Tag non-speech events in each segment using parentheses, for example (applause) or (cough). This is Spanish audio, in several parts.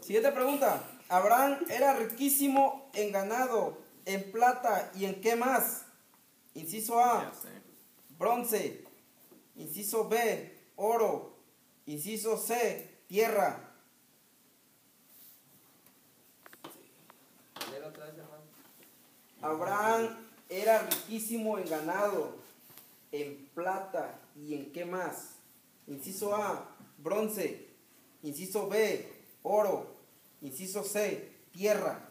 Siguiente pregunta. Abraham era riquísimo en ganado, en plata y en qué más? Inciso A, bronce. Inciso B, oro. Inciso C, tierra. Abraham era riquísimo en ganado, en plata y en qué más? Inciso A, bronce. Inciso B, oro. Inciso C, tierra.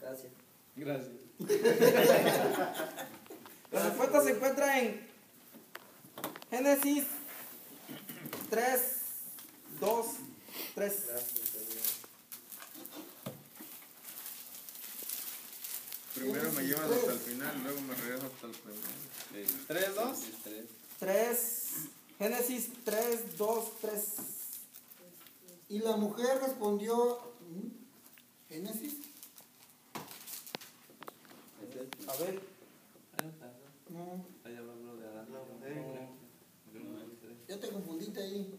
Gracias. Gracias. (laughs) La respuesta se encuentra en Génesis 3, 2, 3. Gracias, Señor. Primero me llevas hasta el final, luego me regreso hasta el primero. ¿Tres, dos? 3, Génesis 3, 2, 3. Y la mujer respondió, ¿Mm? Génesis, A ver, no, ya te confundiste ahí.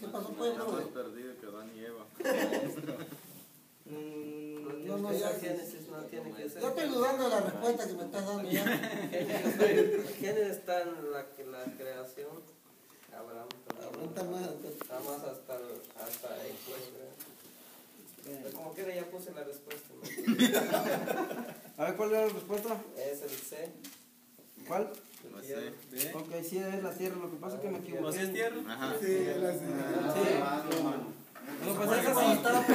¿Qué pasó pues, Más brother? perdido que Adán y Eva. (laughs) mm, No, no, ya- Génesis no tiene que ser. Yo estoy dudando de la respuesta que me estás dando ya. (laughs) Génesis Génesis está en la, que- la creación. Abraham. perdón. Aguanta más. Está más hasta, el- hasta ahí, pues, ¿verdad? Pero como quiera ya puse la respuesta. ¿no? (laughs) a ver, ¿cuál era la respuesta? Es el C. ¿Cuál? No el sé. tierra. Ok, sí es la tierra, lo que pasa es que me equivoqué. ¿O si es tierra? Ajá. Sí, la Sí. Bueno, pues Porque esa cuando sí. estaba